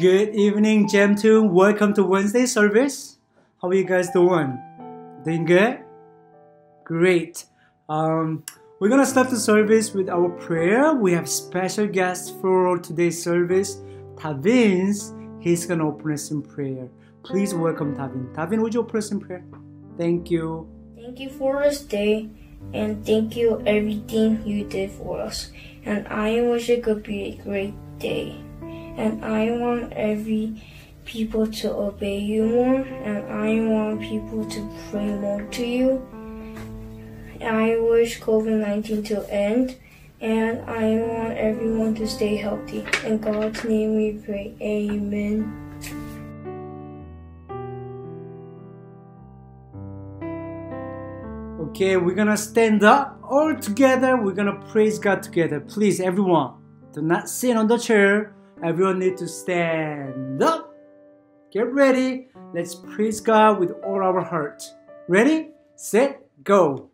Good evening, 2. Welcome to Wednesday service. How are you guys doing? Doing good? Great. Um, we're gonna start the service with our prayer. We have special guest for today's service, Tavins. He's gonna open us in prayer. Please welcome Tavin. Tavin, would you open us in prayer? Thank you. Thank you for this day, and thank you everything you did for us. And I wish it could be a great day. And I want every people to obey you more, and I want people to pray more to you. I wish COVID 19 to end, and I want everyone to stay healthy. In God's name we pray. Amen. Okay, we're gonna stand up all together. We're gonna praise God together. Please, everyone, do not sit on the chair. Everyone need to stand up. Get ready. Let's praise God with all our heart. Ready, set, go.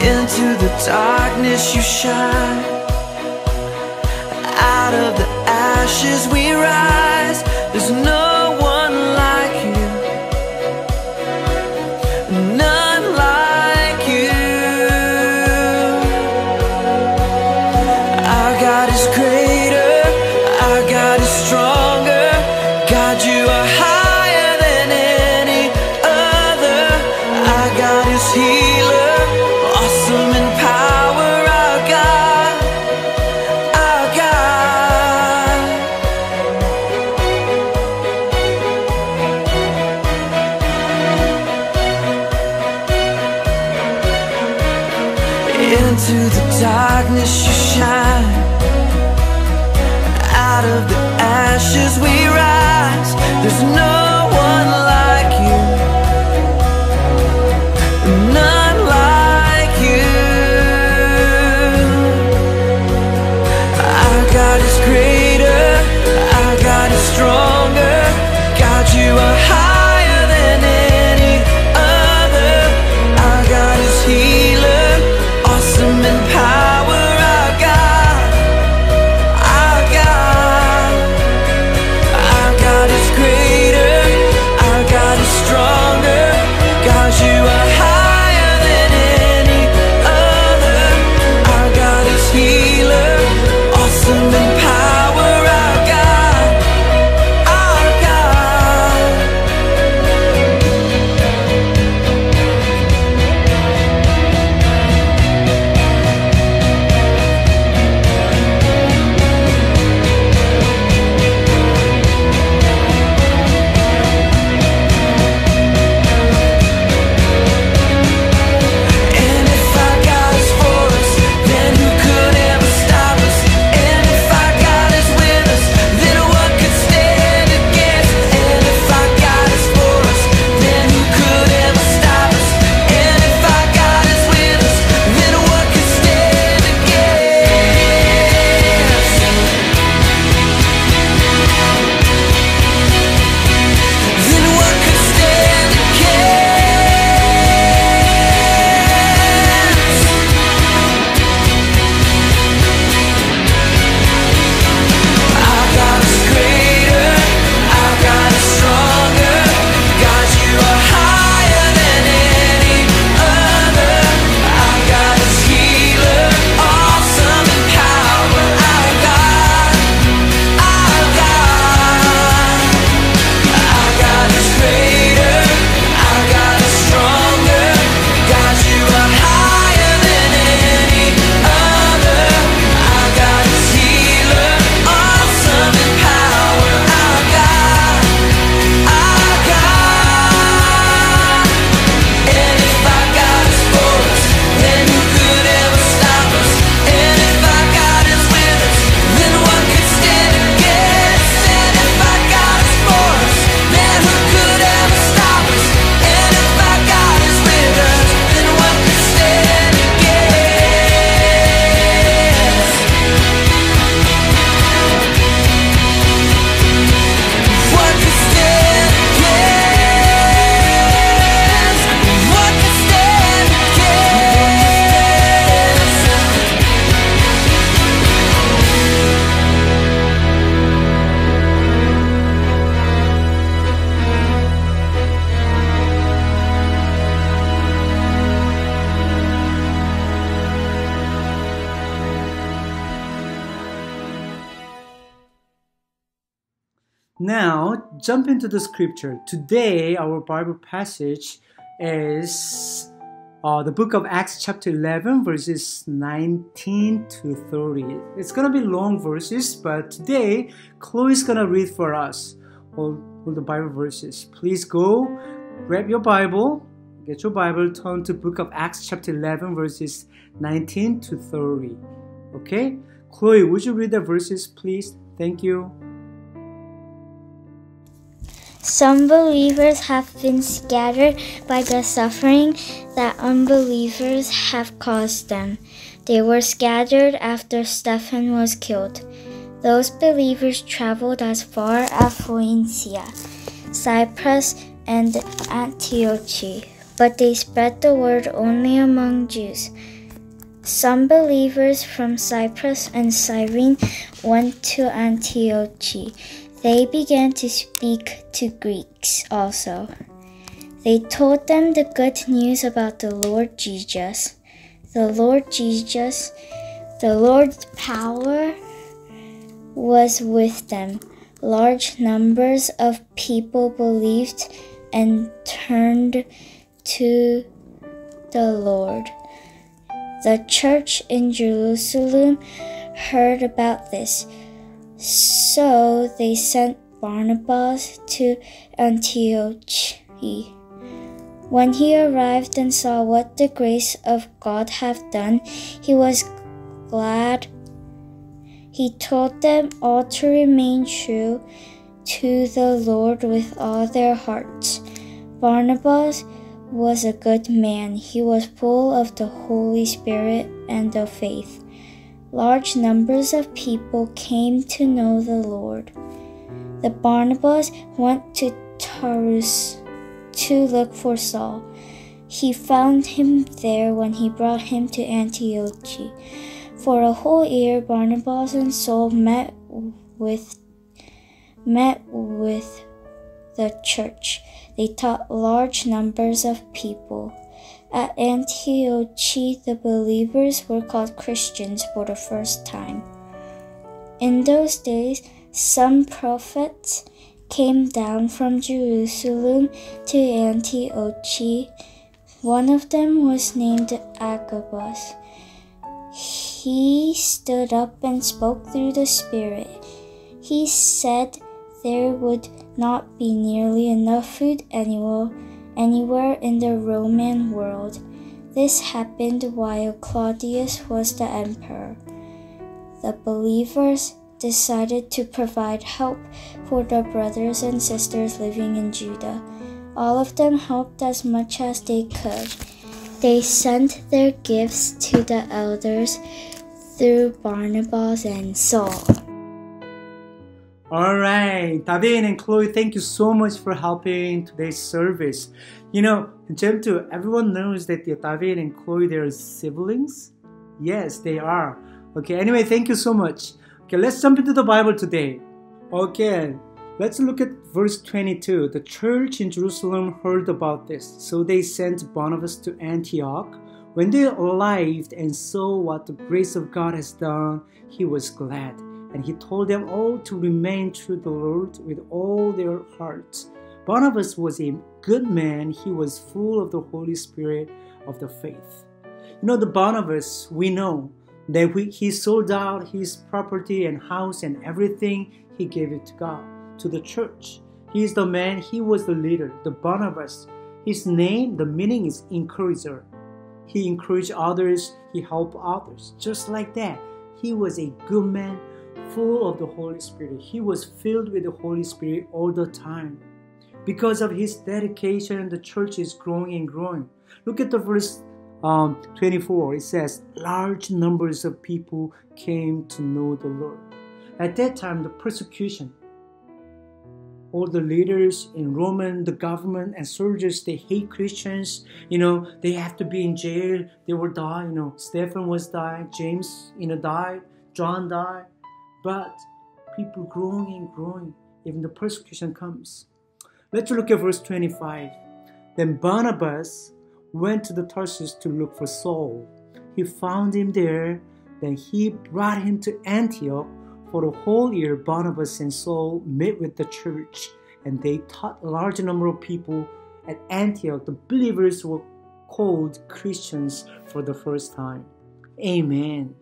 Into the darkness you shine. Out of the ashes we rise. There's no Out of the ashes. We jump into the scripture. Today, our Bible passage is uh, the book of Acts, chapter 11, verses 19 to 30. It's going to be long verses, but today, Chloe's going to read for us all, all the Bible verses. Please go grab your Bible, get your Bible, turn to book of Acts, chapter 11, verses 19 to 30. Okay? Chloe, would you read the verses, please? Thank you. Some believers have been scattered by the suffering that unbelievers have caused them. They were scattered after Stephen was killed. Those believers traveled as far as Phoenicia, Cyprus, and Antioch, but they spread the word only among Jews. Some believers from Cyprus and Cyrene went to Antioch. They began to speak to Greeks also. They told them the good news about the Lord Jesus. The Lord Jesus, the Lord's power was with them. Large numbers of people believed and turned to the Lord. The church in Jerusalem heard about this. So they sent Barnabas to Antioch. When he arrived and saw what the grace of God had done, he was glad. He told them all to remain true to the Lord with all their hearts. Barnabas was a good man. He was full of the Holy Spirit and of faith. Large numbers of people came to know the Lord. The Barnabas went to Tarsus to look for Saul. He found him there when he brought him to Antioch. For a whole year, Barnabas and Saul met with met with the church. They taught large numbers of people. At Antioch, the believers were called Christians for the first time. In those days, some prophets came down from Jerusalem to Antioch. One of them was named Agabus. He stood up and spoke through the Spirit. He said there would not be nearly enough food anywhere, anywhere in the Roman world. This happened while Claudius was the emperor. The believers decided to provide help for the brothers and sisters living in Judah. All of them helped as much as they could. They sent their gifts to the elders through Barnabas and Saul. All right, David and Chloe, thank you so much for helping today's service. You know, Gem 2, everyone knows that David and Chloe, they're siblings. Yes, they are. Okay, anyway, thank you so much. Okay, let's jump into the Bible today. Okay, let's look at verse 22. The church in Jerusalem heard about this, so they sent Barnabas to Antioch. When they arrived and saw what the grace of God has done, he was glad and he told them all to remain true to the Lord with all their hearts. Barnabas was a good man, he was full of the Holy Spirit of the faith. You know, the Barnabas, we know that he sold out his property and house and everything, he gave it to God, to the church. He is the man, he was the leader, the Barnabas. His name, the meaning is encourager. He encouraged others, he helped others. Just like that, he was a good man full of the Holy Spirit. He was filled with the Holy Spirit all the time. Because of his dedication, the church is growing and growing. Look at the verse um, 24. It says, Large numbers of people came to know the Lord. At that time, the persecution, all the leaders in Roman, the government and soldiers, they hate Christians. You know, they have to be in jail. They will die. You know, Stephen was died. James, you know, died. John died. But people growing and growing, even the persecution comes. Let's look at verse 25. Then Barnabas went to the Tarsus to look for Saul. He found him there. Then he brought him to Antioch. For a whole year, Barnabas and Saul met with the church, and they taught a large number of people at Antioch. The believers were called Christians for the first time. Amen.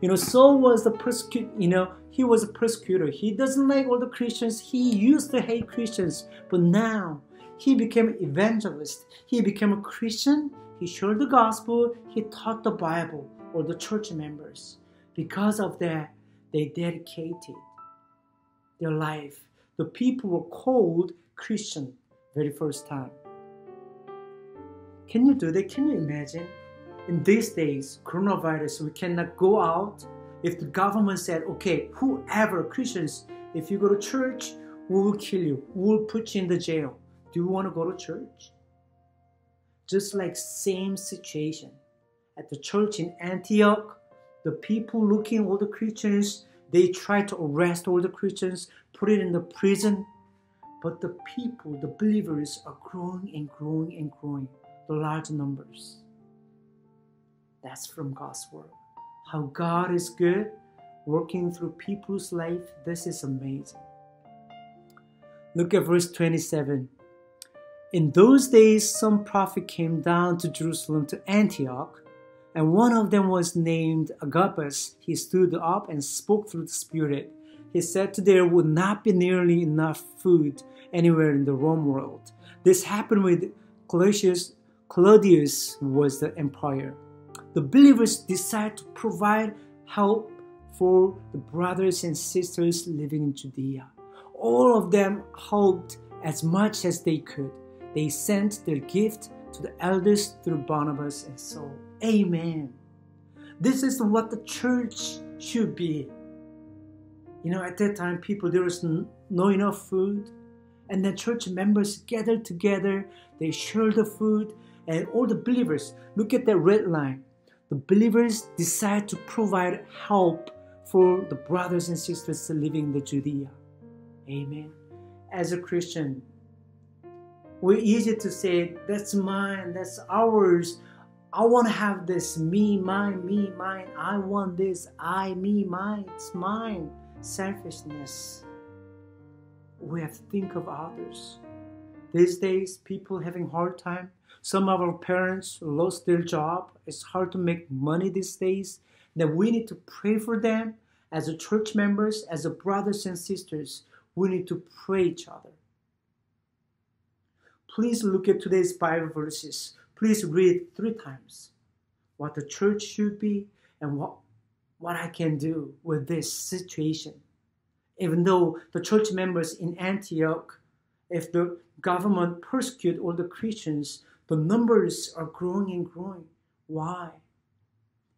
You know, Saul was the persecutor, you know, he was a persecutor. He doesn't like all the Christians. He used to hate Christians, but now he became evangelist. He became a Christian. He shared the gospel. He taught the Bible or the church members. Because of that, they dedicated their life. The people were called Christian very first time. Can you do that? Can you imagine? In these days, coronavirus, we cannot go out. If the government said, okay, whoever, Christians, if you go to church, we will kill you. We will put you in the jail. Do you want to go to church? Just like same situation. At the church in Antioch, the people looking all the Christians, they try to arrest all the Christians, put it in the prison. But the people, the believers, are growing and growing and growing, the large numbers. That's from God's word. How God is good, working through people's life. This is amazing. Look at verse 27. In those days, some prophet came down to Jerusalem to Antioch, and one of them was named Agabus. He stood up and spoke through the Spirit. He said there would not be nearly enough food anywhere in the Rome world. This happened with Claudius, Claudius was the emperor. The believers decided to provide help for the brothers and sisters living in Judea. All of them helped as much as they could. They sent their gift to the elders through Barnabas and Saul. Amen. This is what the church should be. You know, at that time, people there was no enough food, and the church members gathered together. They shared the food, and all the believers. Look at that red line. The believers decide to provide help for the brothers and sisters living in the Judea. Amen. As a Christian, we're easy to say, that's mine, that's ours. I want to have this, me, mine, me, mine. I want this, I, me, mine, it's mine. Selfishness. We have to think of others. These days, people having hard time. Some of our parents lost their job. It's hard to make money these days. Then we need to pray for them as a church members, as a brothers and sisters. We need to pray each other. Please look at today's Bible verses. Please read three times what the church should be and what, what I can do with this situation. Even though the church members in Antioch, if the government persecute all the Christians, the numbers are growing and growing. Why?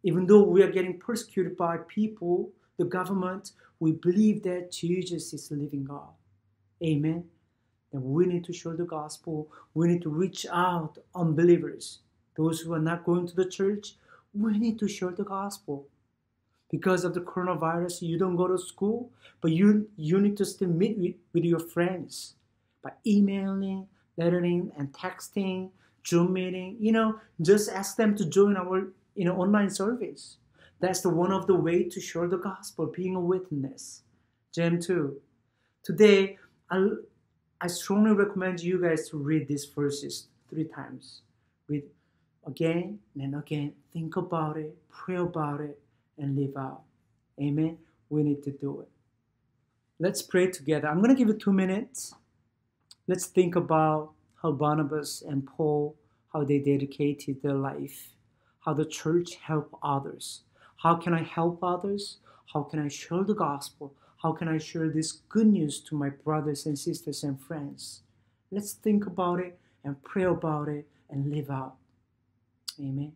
Even though we are getting persecuted by people, the government, we believe that Jesus is the living God. Amen. And we need to share the gospel. We need to reach out unbelievers, those who are not going to the church. We need to share the gospel. Because of the coronavirus, you don't go to school, but you you need to still meet with, with your friends by emailing, lettering, and texting, Zoom meeting. You know, just ask them to join our you know online service. That's the one of the way to share the gospel, being a witness. Gem two. Today, I I strongly recommend you guys to read these verses three times. Read again and again. Think about it, pray about it, and live out. Amen. We need to do it. Let's pray together. I'm going to give you two minutes. Let's think about how Barnabas and Paul, how they dedicated their life, how the church helped others. How can I help others? How can I share the gospel? How can I share this good news to my brothers and sisters and friends? Let's think about it and pray about it and live out. Amen.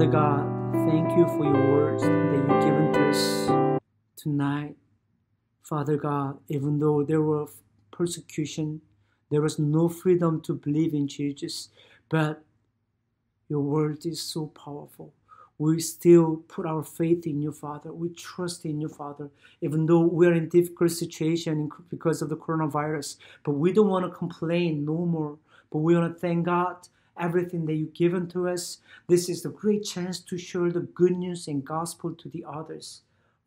Father God, thank you for your words that you've given to us tonight. Father God, even though there were persecution. There was no freedom to believe in Jesus. But your word is so powerful. We still put our faith in you, Father. We trust in you, Father, even though we're in difficult situation because of the coronavirus. But we don't want to complain no more. But we want to thank God everything that you've given to us. This is the great chance to share the good news and gospel to the others.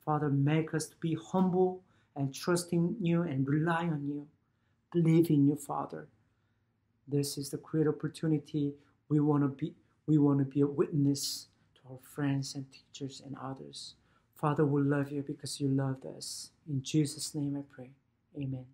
Father, make us to be humble and trusting you and rely on you. Believe in you, Father. This is the great opportunity we want to be. We want to be a witness to our friends and teachers and others. Father, we love you because you loved us. In Jesus' name I pray. Amen.